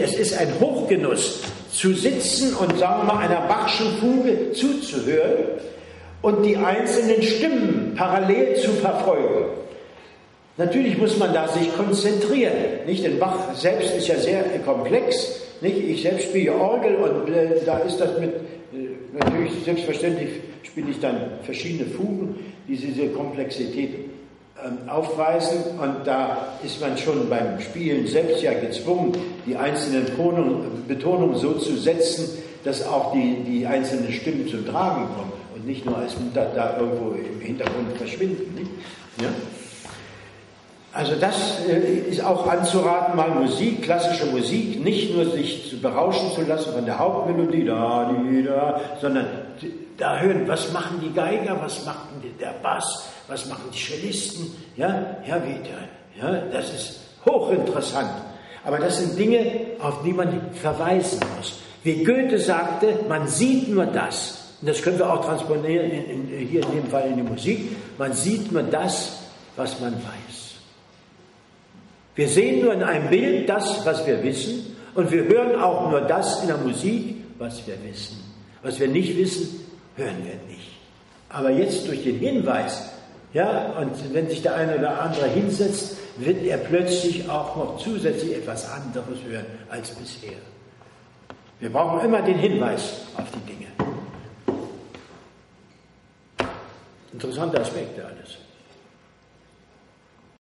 Es ist ein Hochgenuss, zu sitzen und sagen wir mal einer Bachschen Fuge zuzuhören und die einzelnen Stimmen parallel zu verfolgen. Natürlich muss man da sich konzentrieren. Nicht? Denn Bach selbst ist ja sehr komplex. Nicht? Ich selbst spiele Orgel und äh, da ist das mit, äh, natürlich selbstverständlich spiele ich dann verschiedene Fugen, die diese Komplexität aufweisen und da ist man schon beim Spielen selbst ja gezwungen, die einzelnen Betonungen so zu setzen, dass auch die, die einzelnen Stimmen zum Tragen kommen und nicht nur als da, da irgendwo im Hintergrund verschwinden. Nicht? Ja? Also das äh, ist auch anzuraten, mal Musik, klassische Musik, nicht nur sich berauschen zu lassen von der Hauptmelodie, da, die, da, sondern da hören, was machen die Geiger, was macht der Bass, was machen die Cellisten, ja, ja, wieder, ja, das ist hochinteressant. Aber das sind Dinge, auf die man verweisen muss. Wie Goethe sagte, man sieht nur das. Und das können wir auch transponieren, in, in, hier in dem Fall in die Musik. Man sieht nur das, was man weiß. Wir sehen nur in einem Bild das, was wir wissen, und wir hören auch nur das in der Musik, was wir wissen. Was wir nicht wissen, hören wir nicht. Aber jetzt durch den Hinweis, ja, und wenn sich der eine oder andere hinsetzt, wird er plötzlich auch noch zusätzlich etwas anderes hören als bisher. Wir brauchen immer den Hinweis auf die Dinge. Interessante Aspekte alles.